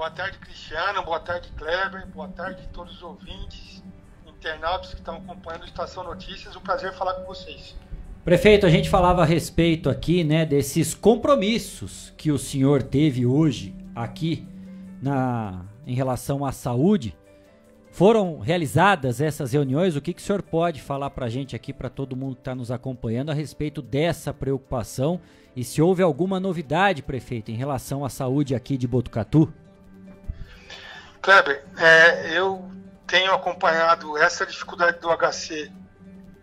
Boa tarde, Cristiano. Boa tarde, Kleber. Boa tarde a todos os ouvintes, internautas que estão acompanhando a Estação Notícias. Um prazer falar com vocês. Prefeito, a gente falava a respeito aqui, né, desses compromissos que o senhor teve hoje aqui na em relação à saúde. Foram realizadas essas reuniões? O que, que o senhor pode falar para a gente aqui, para todo mundo que está nos acompanhando, a respeito dessa preocupação e se houve alguma novidade, prefeito, em relação à saúde aqui de Botucatu? Kleber, é, eu tenho acompanhado essa dificuldade do HC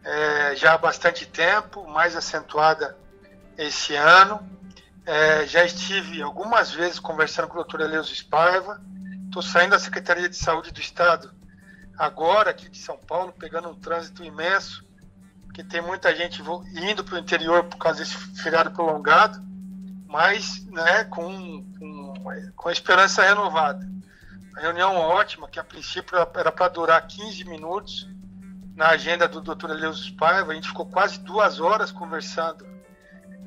é, já há bastante tempo, mais acentuada esse ano. É, já estive algumas vezes conversando com o doutor Eleus Esparva. Estou saindo da Secretaria de Saúde do Estado agora, aqui de São Paulo, pegando um trânsito imenso, que tem muita gente indo para o interior por causa desse feriado prolongado, mas né, com, com, com a esperança renovada. Reunião ótima, que a princípio era para durar 15 minutos, na agenda do Dr. Eleus Paiva, a gente ficou quase duas horas conversando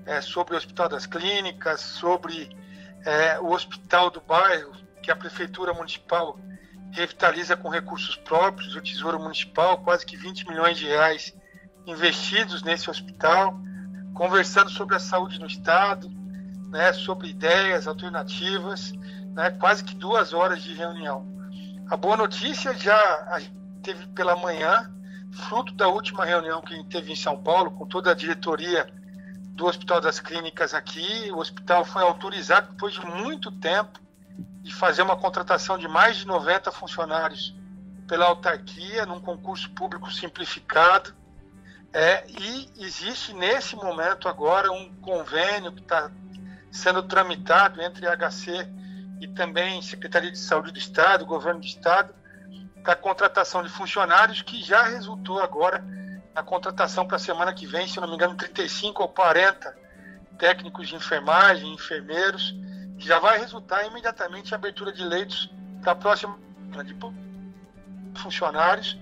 é, sobre o Hospital das Clínicas, sobre é, o Hospital do Bairro, que a Prefeitura Municipal revitaliza com recursos próprios, o Tesouro Municipal, quase que 20 milhões de reais investidos nesse hospital, conversando sobre a saúde no Estado, né, sobre ideias alternativas, né, quase que duas horas de reunião. A boa notícia já teve pela manhã, fruto da última reunião que teve em São Paulo, com toda a diretoria do Hospital das Clínicas aqui. O hospital foi autorizado depois de muito tempo de fazer uma contratação de mais de 90 funcionários pela autarquia, num concurso público simplificado. É, e existe nesse momento agora um convênio que está sendo tramitado entre a HC e também Secretaria de Saúde do Estado, Governo do Estado, para a contratação de funcionários, que já resultou agora a contratação para a semana que vem, se não me engano, 35 ou 40 técnicos de enfermagem, enfermeiros, que já vai resultar imediatamente a abertura de leitos para a próxima de funcionários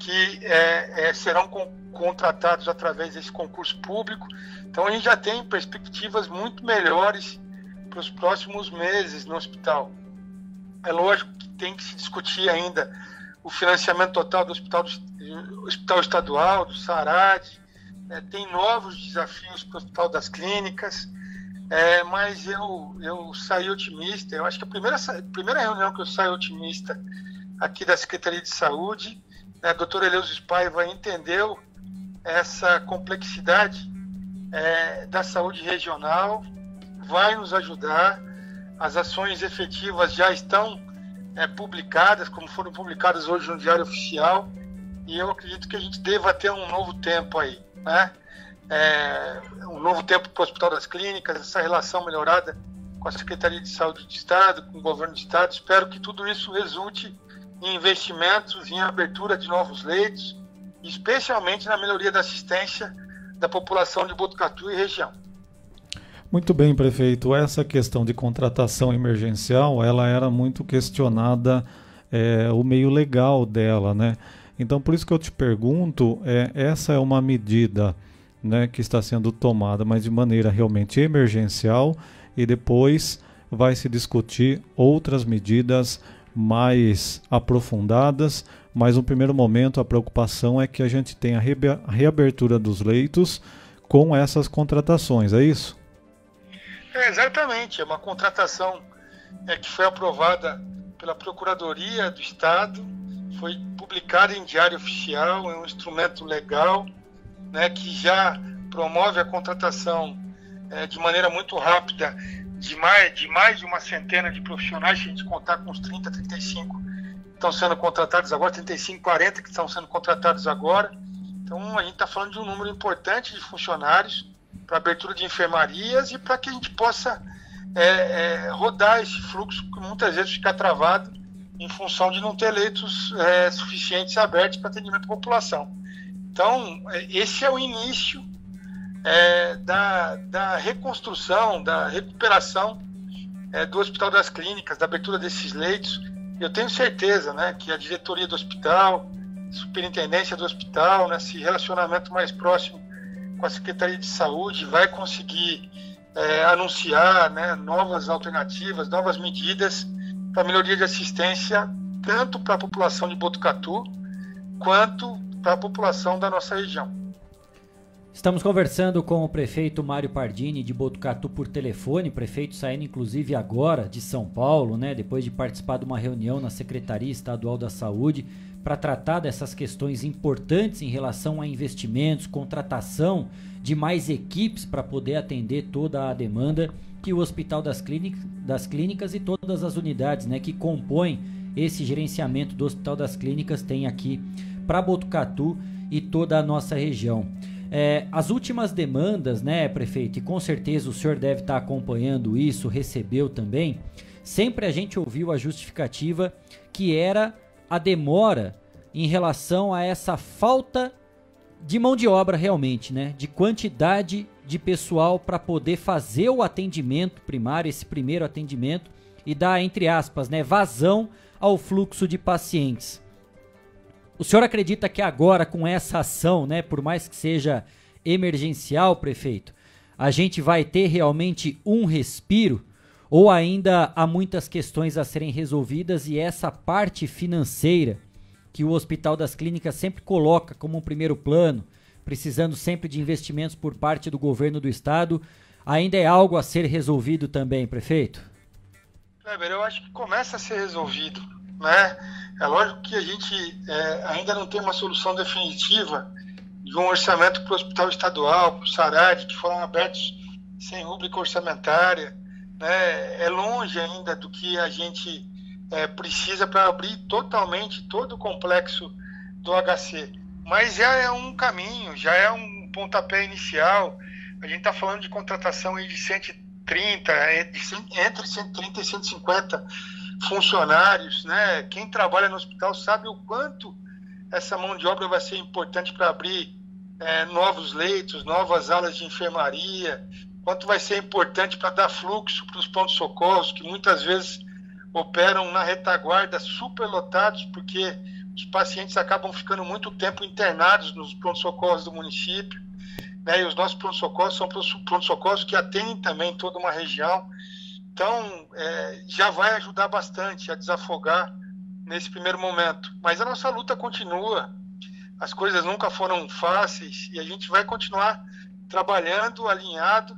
que é, é, serão com, contratados através desse concurso público. Então a gente já tem perspectivas muito melhores para os próximos meses no hospital. É lógico que tem que se discutir ainda o financiamento total do hospital, do hospital estadual, do SARAD, é, tem novos desafios para o Hospital das Clínicas, é, mas eu, eu saí otimista. Eu acho que a primeira, primeira reunião que eu saí otimista aqui da Secretaria de Saúde, né, a doutora Eleusis Paiva entendeu essa complexidade é, da saúde regional, vai nos ajudar. As ações efetivas já estão é, publicadas, como foram publicadas hoje no Diário Oficial, e eu acredito que a gente deva ter um novo tempo aí, né? É, um novo tempo para o Hospital das Clínicas, essa relação melhorada com a Secretaria de Saúde do Estado, com o Governo do Estado. Espero que tudo isso resulte em investimentos, em abertura de novos leitos, especialmente na melhoria da assistência da população de Botucatu e região. Muito bem, prefeito. Essa questão de contratação emergencial, ela era muito questionada, é, o meio legal dela, né? Então, por isso que eu te pergunto, é, essa é uma medida né, que está sendo tomada, mas de maneira realmente emergencial, e depois vai se discutir outras medidas mais aprofundadas, mas no primeiro momento a preocupação é que a gente tenha a reabertura dos leitos com essas contratações, é isso? É, exatamente, é uma contratação é, que foi aprovada pela Procuradoria do Estado, foi publicada em Diário Oficial, é um instrumento legal né, que já promove a contratação é, de maneira muito rápida de mais, de mais de uma centena de profissionais, se a gente contar com os 30, 35 que estão sendo contratados agora, 35, 40 que estão sendo contratados agora. Então a gente está falando de um número importante de funcionários para abertura de enfermarias e para que a gente possa é, é, rodar esse fluxo que muitas vezes fica travado em função de não ter leitos é, suficientes abertos para atendimento à população. Então, é, esse é o início é, da, da, reconstrução, da recuperação é, do Hospital das Clínicas, da abertura desses leitos. Eu tenho certeza né, que a diretoria do hospital, superintendência do hospital, né, relacionamento mais próximo com a Secretaria de Saúde, vai conseguir é, anunciar né, novas alternativas, novas medidas para melhoria de assistência tanto para a população de Botucatu quanto para a população da nossa região. Estamos conversando com o prefeito Mário Pardini de Botucatu por telefone, prefeito saindo inclusive agora de São Paulo, né, depois de participar de uma reunião na Secretaria Estadual da Saúde para tratar dessas questões importantes em relação a investimentos, contratação de mais equipes para poder atender toda a demanda que o Hospital das, Clínicas, das Clínicas e todas as unidades, né, que compõem esse gerenciamento do Hospital das Clínicas tem aqui para Botucatu e toda a nossa região. É, as últimas demandas, né, prefeito, e com certeza o senhor deve estar acompanhando isso, recebeu também. Sempre a gente ouviu a justificativa que era a demora em relação a essa falta de mão de obra realmente, né? De quantidade de pessoal para poder fazer o atendimento primário, esse primeiro atendimento e dar entre aspas, né, vazão ao fluxo de pacientes. O senhor acredita que agora, com essa ação, né, por mais que seja emergencial, prefeito, a gente vai ter realmente um respiro? Ou ainda há muitas questões a serem resolvidas e essa parte financeira que o Hospital das Clínicas sempre coloca como um primeiro plano, precisando sempre de investimentos por parte do governo do estado, ainda é algo a ser resolvido também, prefeito? Kleber, eu acho que começa a ser resolvido. Né? É lógico que a gente é, ainda não tem uma solução definitiva de um orçamento para o hospital estadual, para o SARAD, que foram abertos sem rúbrica orçamentária. Né? É longe ainda do que a gente é, precisa para abrir totalmente todo o complexo do HC. Mas já é um caminho, já é um pontapé inicial. A gente está falando de contratação de 130, é, entre 130 e 150 funcionários, né? Quem trabalha no hospital sabe o quanto essa mão de obra vai ser importante para abrir é, novos leitos, novas alas de enfermaria, quanto vai ser importante para dar fluxo para os pontos socorros que muitas vezes operam na retaguarda superlotados porque os pacientes acabam ficando muito tempo internados nos pronto socorros do município né? E os nossos pronto-socorros são pronto-socorros que atendem também toda uma região. Então, é, já vai ajudar bastante a desafogar nesse primeiro momento. Mas a nossa luta continua. As coisas nunca foram fáceis e a gente vai continuar trabalhando alinhado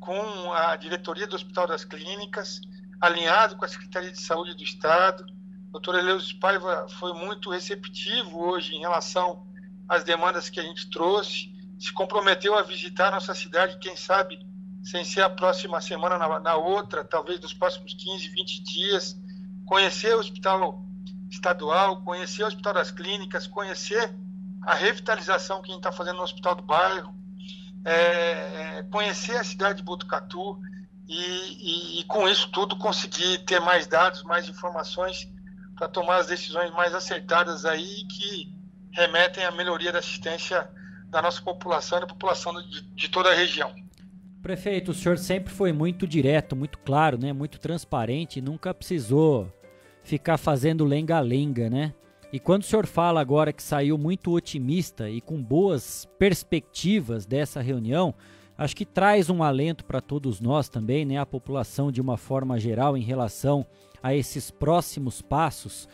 com a diretoria do Hospital das Clínicas, alinhado com a Secretaria de Saúde do Estado. O doutor Eleus Paiva foi muito receptivo hoje em relação às demandas que a gente trouxe se comprometeu a visitar nossa cidade, quem sabe, sem ser a próxima semana, na, na outra, talvez nos próximos 15, 20 dias, conhecer o hospital estadual, conhecer o hospital das clínicas, conhecer a revitalização que a gente está fazendo no hospital do bairro, é, é, conhecer a cidade de Botucatu e, e, e, com isso tudo conseguir ter mais dados, mais informações para tomar as decisões mais acertadas aí que remetem à melhoria da assistência da nossa população e da população de, de toda a região. Prefeito, o senhor sempre foi muito direto, muito claro, né? Muito transparente, nunca precisou ficar fazendo lenga-lenga, né? E quando o senhor fala agora que saiu muito otimista e com boas perspectivas dessa reunião, acho que traz um alento para todos nós também, né? A população de uma forma geral em relação a esses próximos passos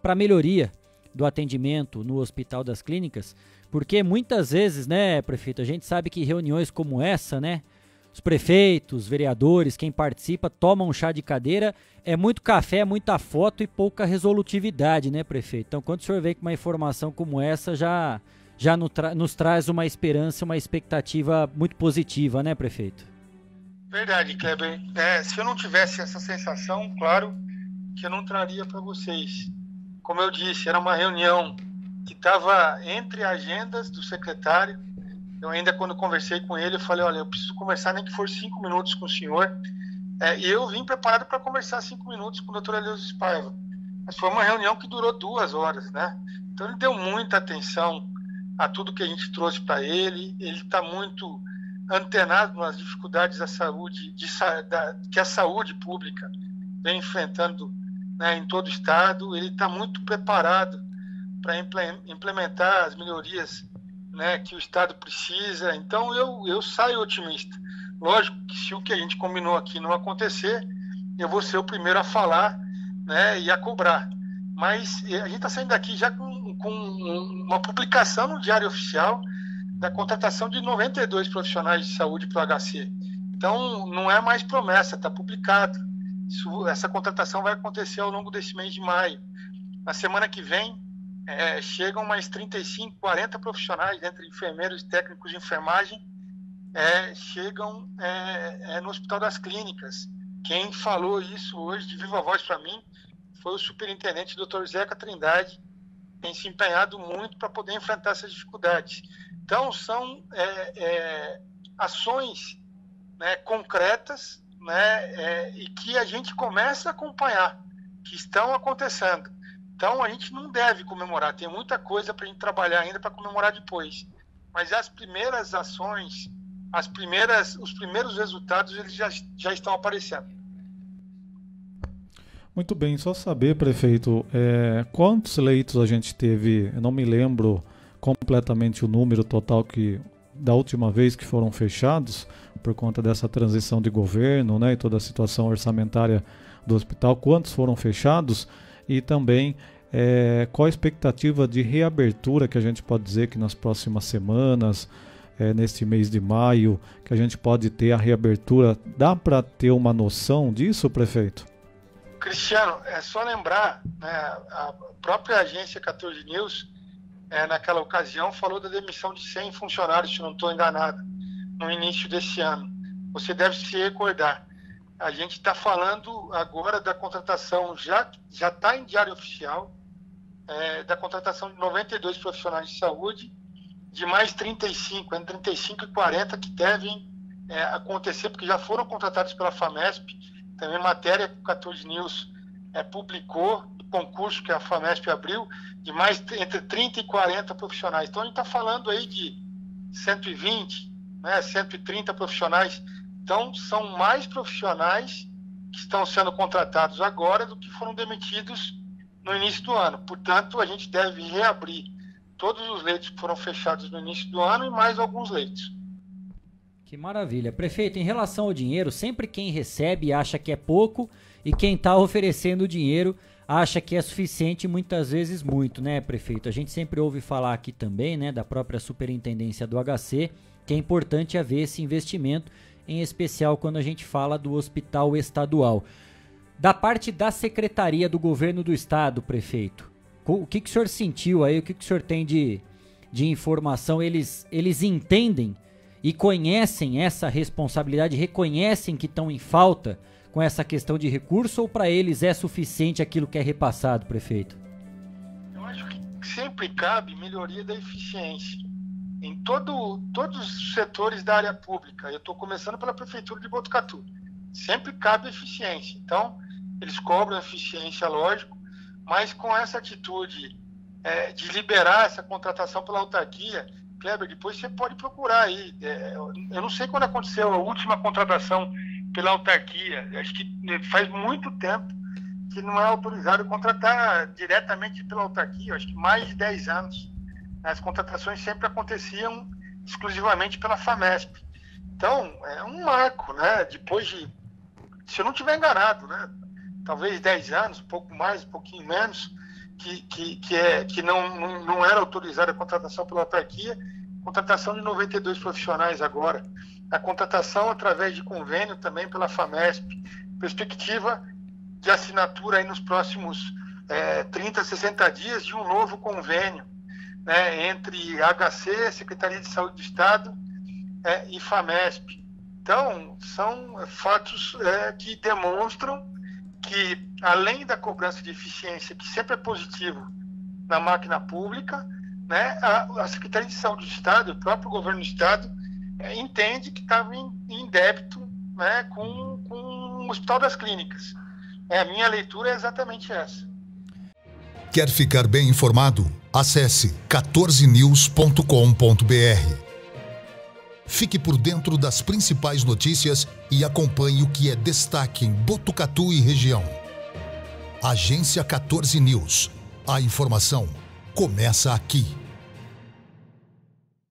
para melhoria do atendimento no Hospital das Clínicas, porque muitas vezes, né, prefeito, a gente sabe que reuniões como essa, né, os prefeitos, vereadores, quem participa, tomam um chá de cadeira, é muito café, muita foto e pouca resolutividade, né, prefeito? Então, quando o senhor vem com uma informação como essa, já, já nos, tra nos traz uma esperança, uma expectativa muito positiva, né, prefeito? Verdade, Kleber. É, se eu não tivesse essa sensação, claro que eu não traria para vocês. Como eu disse, era uma reunião que estava entre agendas do secretário. Eu ainda, quando conversei com ele, eu falei, olha, eu preciso conversar nem que for cinco minutos com o senhor. É, e eu vim preparado para conversar cinco minutos com o doutor Elias Spaiva. Mas foi uma reunião que durou duas horas, né? Então ele deu muita atenção a tudo que a gente trouxe para ele. Ele está muito antenado nas dificuldades da saúde, de, da, que a saúde pública vem enfrentando né, em todo o estado. Ele está muito preparado para implementar as melhorias né, que o Estado precisa. Então eu, eu saio otimista. Lógico que se o que a gente combinou aqui não acontecer, eu vou ser o primeiro a falar né, e a cobrar. Mas a gente está saindo daqui já com, com uma publicação no Diário Oficial da contratação de 92 profissionais de saúde para o HC. Então, não é mais promessa, está publicado. Isso, essa contratação vai acontecer ao longo desse mês de maio. Na semana que vem, é, chegam mais 35, 40 profissionais, entre enfermeiros e técnicos de enfermagem, é, chegam é, é, no Hospital das Clínicas. Quem falou isso hoje de viva voz para mim foi o superintendente Dr. Zeca Trindade, tem se empenhado muito para poder enfrentar essas dificuldades. Então, são é, é, ações né, concretas né, e que a gente começa a acompanhar, que estão acontecendo. Então a gente não deve comemorar, tem muita coisa para a gente trabalhar ainda para comemorar depois. Mas as primeiras ações, as primeiras, os primeiros resultados eles já, já estão aparecendo. Muito bem, só saber, prefeito, é, quantos leitos a gente teve, eu não me lembro completamente o número total que da última vez que foram fechados, por conta dessa transição de governo né, e toda a situação orçamentária do hospital, quantos foram fechados e também é, qual a expectativa de reabertura que a gente pode dizer que nas próximas semanas, é, neste mês de maio, que a gente pode ter a reabertura. Dá para ter uma noção disso, prefeito? Cristiano, é só lembrar, né, a própria agência 14 News, é, naquela ocasião, falou da demissão de 100 funcionários, se não estou enganado, no início desse ano. Você deve se recordar. A gente está falando agora da contratação, já está em diário oficial, é, da contratação de 92 profissionais de saúde, de mais 35, entre 35 e 40 que devem é, acontecer, porque já foram contratados pela FAMESP. Também matéria que o 14 News é, publicou, concurso que a FAMESP abriu, de mais entre 30 e 40 profissionais. Então a gente está falando aí de 120, né, 130 profissionais então, são mais profissionais que estão sendo contratados agora do que foram demitidos no início do ano. Portanto, a gente deve reabrir todos os leitos que foram fechados no início do ano e mais alguns leitos. Que maravilha. Prefeito, em relação ao dinheiro, sempre quem recebe acha que é pouco e quem está oferecendo o dinheiro acha que é suficiente muitas vezes muito, né, prefeito? A gente sempre ouve falar aqui também, né, da própria superintendência do HC, que é importante haver esse investimento em especial quando a gente fala do hospital estadual. Da parte da secretaria do governo do estado, prefeito, o que, que o senhor sentiu aí? O que, que o senhor tem de, de informação? Eles, eles entendem e conhecem essa responsabilidade, reconhecem que estão em falta com essa questão de recurso ou para eles é suficiente aquilo que é repassado, prefeito? Eu acho que sempre cabe melhoria da eficiência em todo, todos os setores da área pública. Eu estou começando pela Prefeitura de Botucatu. Sempre cabe eficiência. Então, eles cobram eficiência, lógico, mas com essa atitude é, de liberar essa contratação pela autarquia, Kleber, depois você pode procurar aí. É, eu não sei quando aconteceu a última contratação pela autarquia. Acho que faz muito tempo que não é autorizado contratar diretamente pela autarquia. Acho que mais de 10 anos. As contratações sempre aconteciam exclusivamente pela FAMESP. Então, é um marco, né? Depois de, se eu não estiver enganado, né? Talvez 10 anos, um pouco mais, um pouquinho menos, que, que, que, é, que não, não, não era autorizada a contratação pela autarquia, contratação de 92 profissionais agora, a contratação através de convênio também pela FAMESP, perspectiva de assinatura aí nos próximos é, 30, 60 dias de um novo convênio né, entre HC, Secretaria de Saúde do Estado é, e FAMESP. Então, são fatos é, que demonstram que, além da cobrança de eficiência, que sempre é positivo na máquina pública, né, a, a Secretaria de Saúde do Estado, o próprio governo do Estado, é, entende que estava em, em, débito né, com, com o Hospital das Clínicas. É, a minha leitura é exatamente essa. Quer ficar bem informado? Acesse 14news.com.br. Fique por dentro das principais notícias e acompanhe o que é destaque em Botucatu e região. Agência 14 News. A informação começa aqui.